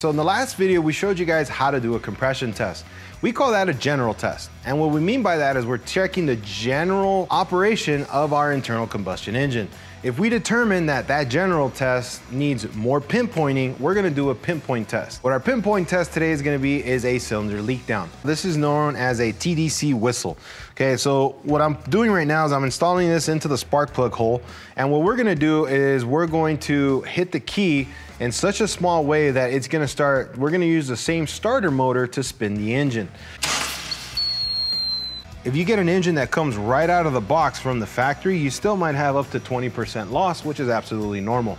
So in the last video, we showed you guys how to do a compression test. We call that a general test. And what we mean by that is we're checking the general operation of our internal combustion engine. If we determine that that general test needs more pinpointing, we're gonna do a pinpoint test. What our pinpoint test today is gonna be is a cylinder leak down. This is known as a TDC whistle. Okay, so what I'm doing right now is I'm installing this into the spark plug hole. And what we're gonna do is we're going to hit the key in such a small way that it's gonna start, we're gonna use the same starter motor to spin the engine. If you get an engine that comes right out of the box from the factory, you still might have up to 20% loss, which is absolutely normal.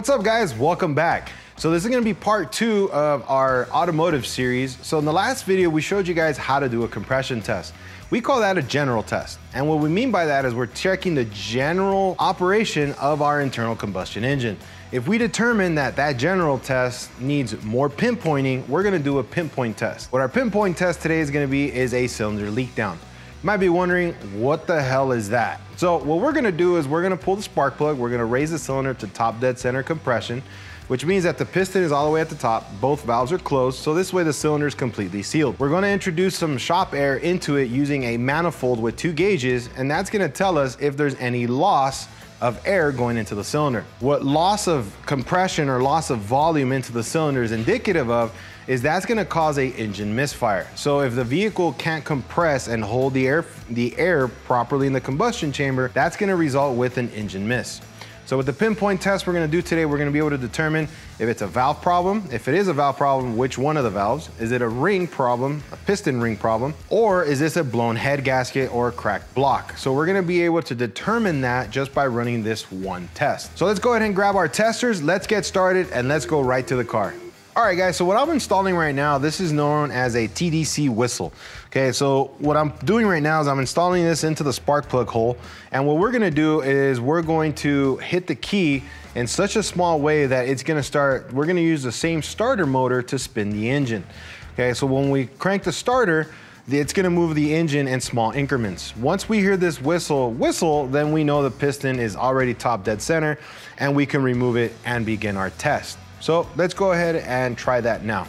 What's up guys, welcome back. So this is gonna be part two of our automotive series. So in the last video, we showed you guys how to do a compression test. We call that a general test. And what we mean by that is we're checking the general operation of our internal combustion engine. If we determine that that general test needs more pinpointing, we're gonna do a pinpoint test. What our pinpoint test today is gonna be is a cylinder leak down. Might be wondering, what the hell is that? So what we're gonna do is we're gonna pull the spark plug, we're gonna raise the cylinder to top dead center compression, which means that the piston is all the way at the top, both valves are closed, so this way the cylinder is completely sealed. We're gonna introduce some shop air into it using a manifold with two gauges, and that's gonna tell us if there's any loss of air going into the cylinder. What loss of compression or loss of volume into the cylinder is indicative of is that's gonna cause a engine misfire. So if the vehicle can't compress and hold the air, the air properly in the combustion chamber, that's gonna result with an engine miss. So with the pinpoint test we're gonna do today, we're gonna be able to determine if it's a valve problem. If it is a valve problem, which one of the valves? Is it a ring problem, a piston ring problem? Or is this a blown head gasket or a cracked block? So we're gonna be able to determine that just by running this one test. So let's go ahead and grab our testers, let's get started, and let's go right to the car. All right, guys, so what I'm installing right now, this is known as a TDC whistle. Okay, so what I'm doing right now is I'm installing this into the spark plug hole. And what we're gonna do is we're going to hit the key in such a small way that it's gonna start, we're gonna use the same starter motor to spin the engine. Okay, so when we crank the starter, it's gonna move the engine in small increments. Once we hear this whistle whistle, then we know the piston is already top dead center and we can remove it and begin our test. So let's go ahead and try that now.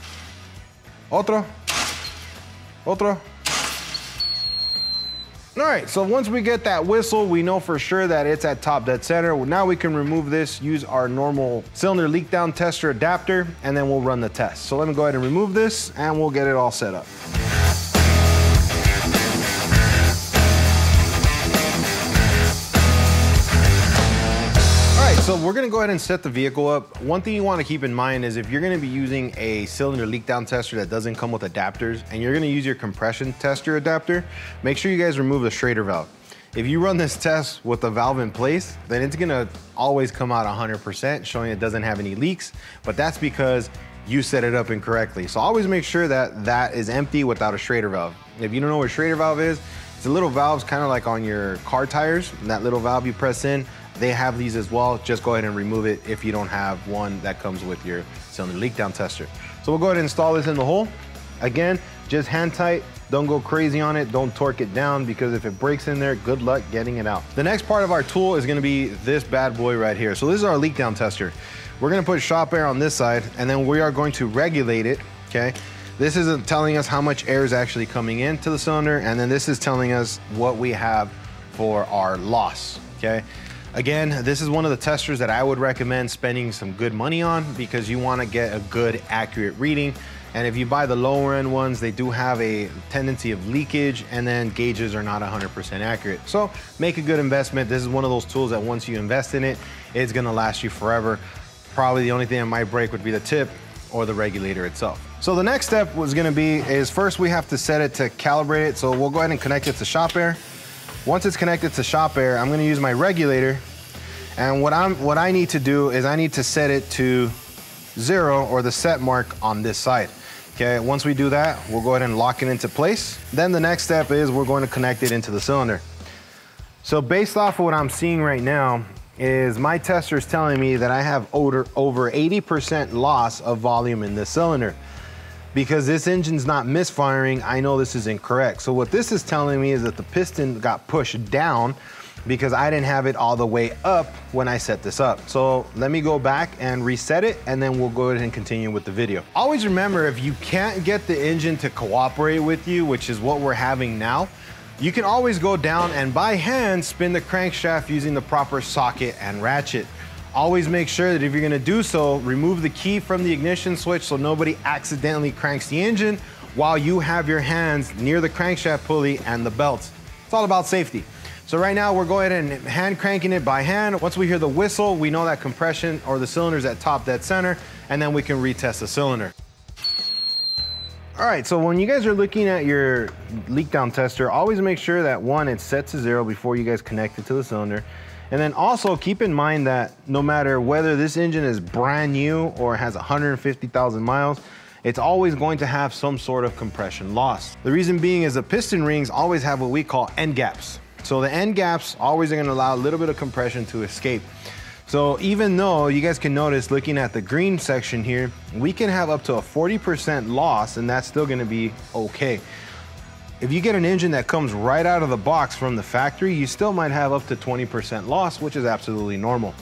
Otro. Otro. All right, so once we get that whistle, we know for sure that it's at top dead center. Now we can remove this, use our normal cylinder leak down tester adapter, and then we'll run the test. So let me go ahead and remove this and we'll get it all set up. So we're gonna go ahead and set the vehicle up. One thing you wanna keep in mind is if you're gonna be using a cylinder leak down tester that doesn't come with adapters and you're gonna use your compression tester adapter, make sure you guys remove the Schrader valve. If you run this test with the valve in place, then it's gonna always come out 100%, showing it doesn't have any leaks, but that's because you set it up incorrectly. So always make sure that that is empty without a Schrader valve. If you don't know what Schrader valve is, it's a little valve kind of like on your car tires. That little valve you press in, they have these as well. Just go ahead and remove it if you don't have one that comes with your cylinder leak down tester. So we'll go ahead and install this in the hole. Again, just hand tight, don't go crazy on it, don't torque it down because if it breaks in there, good luck getting it out. The next part of our tool is gonna be this bad boy right here. So this is our leak down tester. We're gonna put shop air on this side and then we are going to regulate it, okay? This is telling us how much air is actually coming into the cylinder and then this is telling us what we have for our loss, okay? Again, this is one of the testers that I would recommend spending some good money on because you wanna get a good, accurate reading. And if you buy the lower end ones, they do have a tendency of leakage and then gauges are not 100% accurate. So make a good investment. This is one of those tools that once you invest in it, it's gonna last you forever. Probably the only thing that might break would be the tip or the regulator itself. So the next step was gonna be is first we have to set it to calibrate it. So we'll go ahead and connect it to shop air. Once it's connected to shop air, I'm gonna use my regulator. And what, I'm, what I need to do is I need to set it to zero or the set mark on this side. Okay, once we do that, we'll go ahead and lock it into place. Then the next step is we're going to connect it into the cylinder. So based off of what I'm seeing right now, is my tester is telling me that I have over 80% loss of volume in this cylinder. Because this engine's not misfiring, I know this is incorrect. So what this is telling me is that the piston got pushed down because I didn't have it all the way up when I set this up. So let me go back and reset it and then we'll go ahead and continue with the video. Always remember, if you can't get the engine to cooperate with you, which is what we're having now, you can always go down and by hand spin the crankshaft using the proper socket and ratchet. Always make sure that if you're gonna do so, remove the key from the ignition switch so nobody accidentally cranks the engine while you have your hands near the crankshaft pulley and the belts. It's all about safety. So right now we're going and hand cranking it by hand. Once we hear the whistle, we know that compression or the cylinder's at top dead center, and then we can retest the cylinder. All right, so when you guys are looking at your leak down tester, always make sure that one, it's set to zero before you guys connect it to the cylinder. And then also keep in mind that no matter whether this engine is brand new or has 150,000 miles, it's always going to have some sort of compression loss. The reason being is the piston rings always have what we call end gaps. So the end gaps always are gonna allow a little bit of compression to escape. So even though you guys can notice looking at the green section here, we can have up to a 40% loss and that's still gonna be okay. If you get an engine that comes right out of the box from the factory, you still might have up to 20% loss, which is absolutely normal.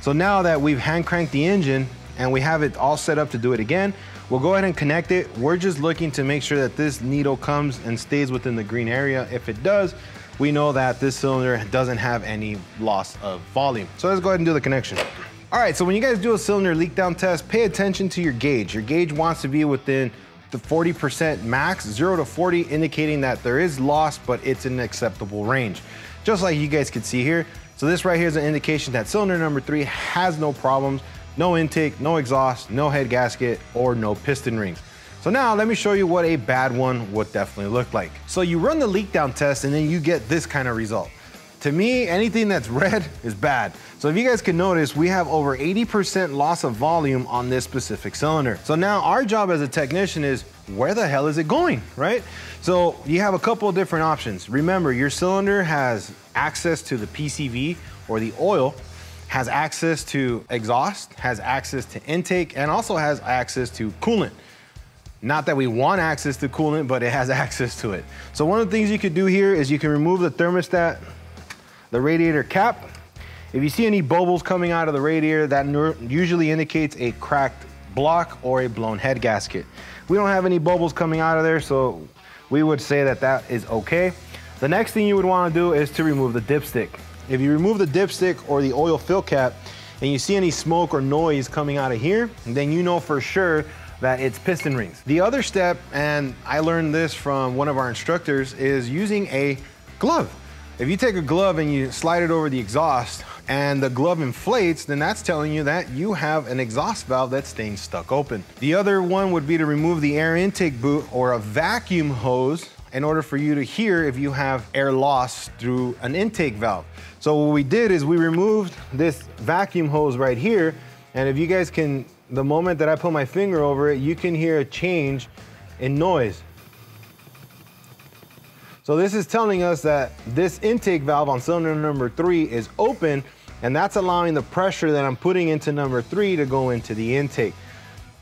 So now that we've hand cranked the engine and we have it all set up to do it again, we'll go ahead and connect it. We're just looking to make sure that this needle comes and stays within the green area. If it does, we know that this cylinder doesn't have any loss of volume. So let's go ahead and do the connection. All right, so when you guys do a cylinder leak down test, pay attention to your gauge. Your gauge wants to be within the 40% max, zero to 40, indicating that there is loss, but it's an acceptable range. Just like you guys can see here. So this right here is an indication that cylinder number three has no problems, no intake, no exhaust, no head gasket, or no piston rings. So now let me show you what a bad one would definitely look like. So you run the leak down test and then you get this kind of result. To me, anything that's red is bad. So if you guys can notice, we have over 80% loss of volume on this specific cylinder. So now our job as a technician is where the hell is it going, right? So you have a couple of different options. Remember, your cylinder has access to the PCV or the oil, has access to exhaust, has access to intake, and also has access to coolant. Not that we want access to coolant, but it has access to it. So one of the things you could do here is you can remove the thermostat, the radiator cap. If you see any bubbles coming out of the radiator, that usually indicates a cracked block or a blown head gasket. We don't have any bubbles coming out of there, so we would say that that is okay. The next thing you would wanna do is to remove the dipstick. If you remove the dipstick or the oil fill cap and you see any smoke or noise coming out of here, then you know for sure that it's piston rings. The other step, and I learned this from one of our instructors, is using a glove. If you take a glove and you slide it over the exhaust and the glove inflates, then that's telling you that you have an exhaust valve that's staying stuck open. The other one would be to remove the air intake boot or a vacuum hose in order for you to hear if you have air loss through an intake valve. So what we did is we removed this vacuum hose right here, and if you guys can the moment that I put my finger over it, you can hear a change in noise. So this is telling us that this intake valve on cylinder number three is open and that's allowing the pressure that I'm putting into number three to go into the intake.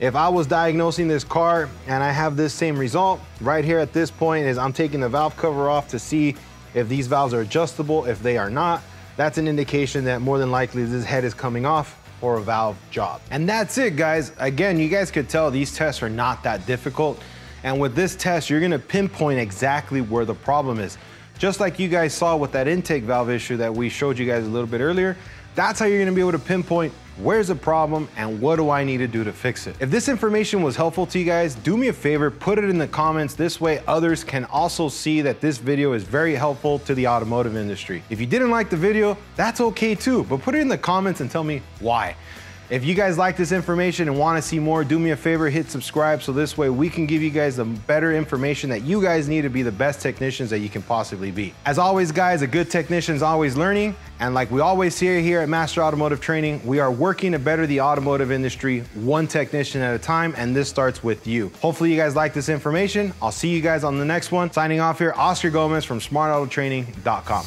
If I was diagnosing this car and I have this same result, right here at this point is I'm taking the valve cover off to see if these valves are adjustable. If they are not, that's an indication that more than likely this head is coming off or a valve job. And that's it, guys. Again, you guys could tell these tests are not that difficult. And with this test, you're gonna pinpoint exactly where the problem is. Just like you guys saw with that intake valve issue that we showed you guys a little bit earlier, that's how you're gonna be able to pinpoint where's the problem and what do I need to do to fix it. If this information was helpful to you guys, do me a favor, put it in the comments. This way others can also see that this video is very helpful to the automotive industry. If you didn't like the video, that's okay too, but put it in the comments and tell me why. If you guys like this information and want to see more, do me a favor, hit subscribe so this way we can give you guys the better information that you guys need to be the best technicians that you can possibly be. As always, guys, a good technician is always learning. And like we always say here at Master Automotive Training, we are working to better the automotive industry one technician at a time, and this starts with you. Hopefully you guys like this information. I'll see you guys on the next one. Signing off here, Oscar Gomez from smartautotraining.com.